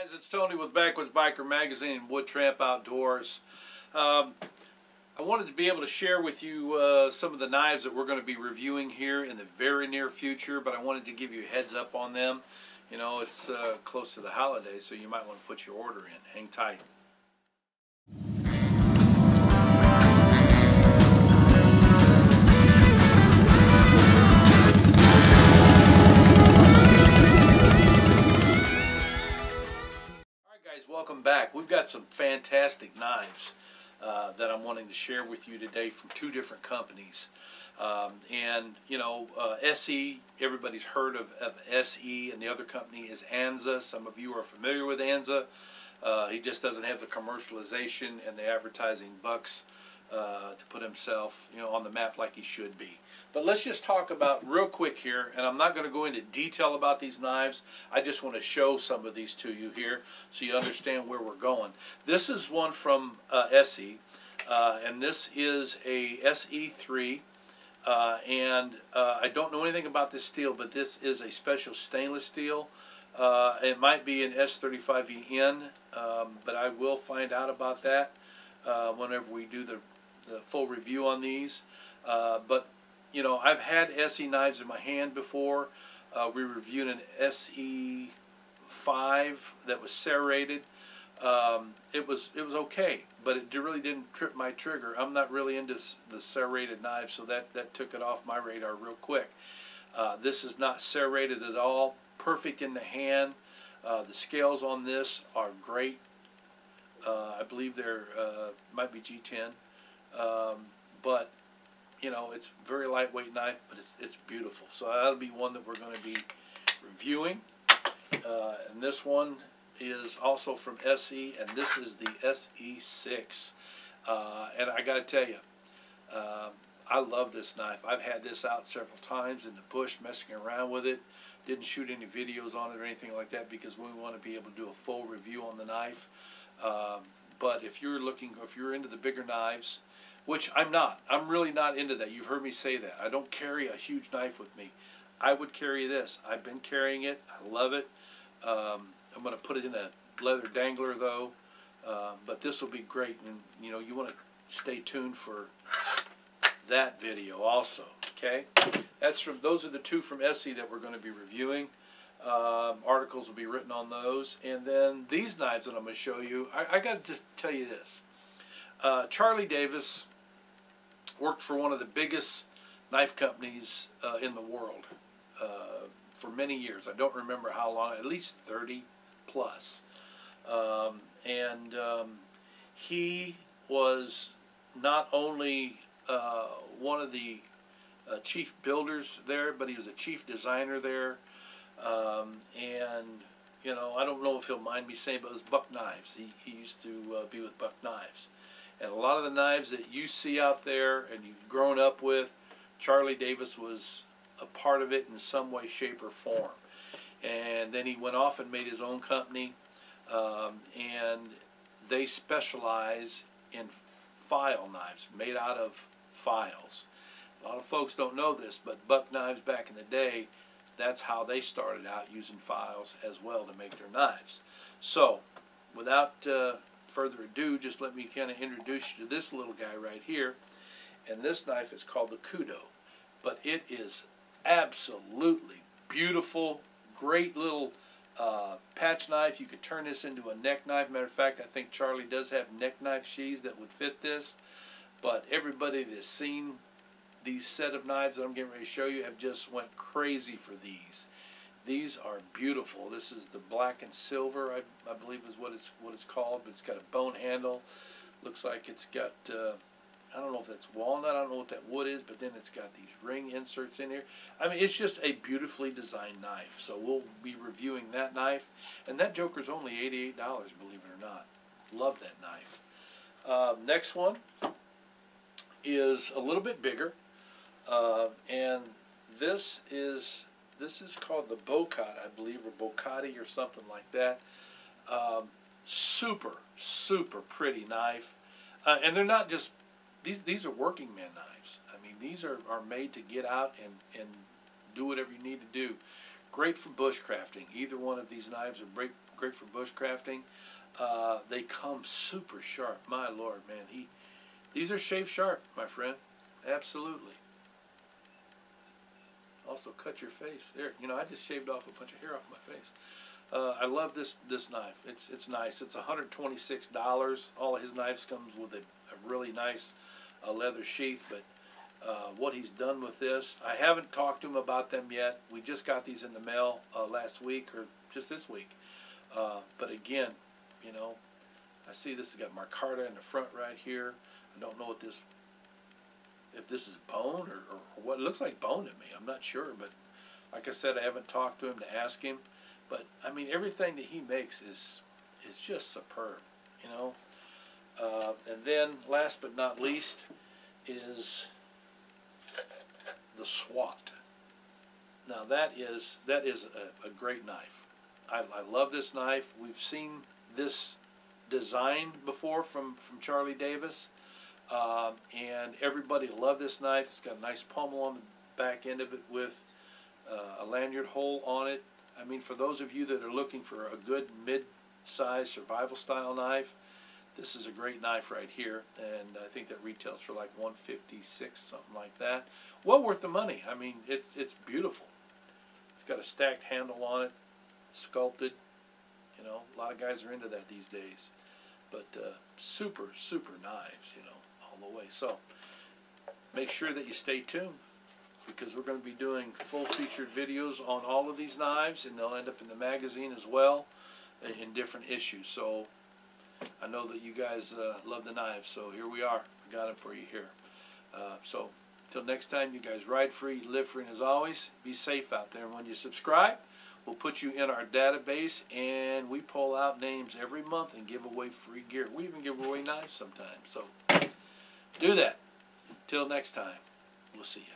guys, it's Tony with Backwoods Biker Magazine and Wood Tramp Outdoors. Um, I wanted to be able to share with you uh, some of the knives that we're going to be reviewing here in the very near future, but I wanted to give you a heads up on them. You know, it's uh, close to the holiday, so you might want to put your order in. Hang tight. Welcome back. We've got some fantastic knives uh, that I'm wanting to share with you today from two different companies. Um, and, you know, uh, ESEE, everybody's heard of, of, ESEE, and the other company is Anza. Some of you are familiar with Anza. Uh, he just doesn't have the commercialization and the advertising bucks uh, to put himself, you know, on the map like he should be. But let's just talk about real quick here, and I'm not going to go into detail about these knives. I just want to show some of these to you here so you understand where we're going. This is one from uh, ESEE, uh, and this is a ESEE-3. Uh, and uh, I don't know anything about this steel, but this is a special stainless steel. Uh, it might be an S35VN, um, but I will find out about that uh, whenever we do the, the full review on these. but you know, I've had ESEE knives in my hand before. Uh, we reviewed an ESEE-5 that was serrated. Um, it was it was okay, but it really didn't trip my trigger. I'm not really into the serrated knives, so that that took it off my radar real quick. Uh, this is not serrated at all. Perfect in the hand. Uh, the scales on this are great. Uh, I believe they're uh, might be G10, um, but you know, it's very lightweight knife, but it's, it's beautiful. So that'll be one that we're going to be reviewing. Uh, and this one is also from ESEE, and this is the ESEE-6. Uh, and I got to tell you, uh, I love this knife. I've had this out several times in the bush, messing around with it. Didn't shoot any videos on it or anything like that because we want to be able to do a full review on the knife. Um, but if you're looking, if you're into the bigger knives, which I'm not. I'm really not into that. You've heard me say that. I don't carry a huge knife with me. I would carry this. I've been carrying it. I love it. Um, I'm going to put it in a leather dangler though, uh, but this will be great. And you know, you want to stay tuned for that video also. Okay, that's from. Those are the two from ESEE that we're going to be reviewing. Um, articles will be written on those, and then these knives that I'm going to show you. I, I got to tell you this. Uh, Charlie Davis worked for one of the biggest knife companies uh, in the world uh, for many years. I don't remember how long, at least 30 plus. Um, and um, he was not only uh, one of the uh, chief builders there, but he was a chief designer there. Um, and, you know, I don't know if he'll mind me saying, but it was Buck Knives. He, he used to uh, be with Buck Knives. And a lot of the knives that you see out there and you've grown up with, Charlie Davis was a part of it in some way, shape, or form. And then he went off and made his own company, um, and they specialize in file knives made out of files. A lot of folks don't know this, but Buck Knives back in the day, that's how they started out using files as well to make their knives. So, without uh, further ado, just let me kind of introduce you to this little guy right here. And this knife is called the Kudo. But it is absolutely beautiful, great little uh, patch knife. You could turn this into a neck knife. Matter of fact, I think Charlie does have neck knife sheaths that would fit this. But everybody that's seen these set of knives that I'm getting ready to show you have just went crazy for these. These are beautiful. This is the black and silver, I, I believe is what it's what it's called, but it's got a bone handle. Looks like it's got, uh, I don't know if that's walnut, I don't know what that wood is, but then it's got these ring inserts in here. I mean, it's just a beautifully designed knife. So we'll be reviewing that knife. And that Joker's only $88, believe it or not. Love that knife. Uh, next one is a little bit bigger. Uh, and this is this is called the Bocat, I believe, or Bocati or something like that. Um, super, super pretty knife. Uh, and they're not just, these These are working man knives. I mean, these are, are made to get out and, and do whatever you need to do. Great for bushcrafting. Either one of these knives are great, great for bushcrafting. Uh, they come super sharp. My lord, man, he these are shave sharp, my friend. Absolutely. Also, cut your face there. You know, I just shaved off a bunch of hair off my face. Uh, I love this this knife. It's it's nice. It's $126. All of his knives comes with a, a really nice uh, leather sheath, but uh, what he's done with this, I haven't talked to him about them yet. We just got these in the mail uh, last week or just this week. Uh, but again, you know, I see this has got micarta in the front right here. I don't know what this, if this is bone or, or what. Looks like bone to me. I'm not sure, but like I said, I haven't talked to him to ask him. But I mean, everything that he makes is is just superb, you know. Uh, and then, last but not least, is the SWAT. Now that is that is a, a great knife. I, I love this knife. We've seen this designed before from from Charlie Davis, um, and everybody loved this knife. It's got a nice pommel on the back end of it with uh, a lanyard hole on it. I mean, for those of you that are looking for a good mid-size survival style knife, this is a great knife right here, and I think that retails for like 156 something like that. Well worth the money. I mean, it, it's beautiful. It's got a stacked handle on it, sculpted. You know, a lot of guys are into that these days. But uh, super, super knives, you know, all the way. So make sure that you stay tuned because we're going to be doing full featured videos on all of these knives and they'll end up in the magazine as well in different issues. So I know that you guys uh, love the knives, so here we are. I got them for you here. Uh, so till next time, you guys ride free, live free, and as always, be safe out there. And when you subscribe, we'll put you in our database, and we pull out names every month and give away free gear. We even give away knives sometimes. So do that. Till next time, we'll see you.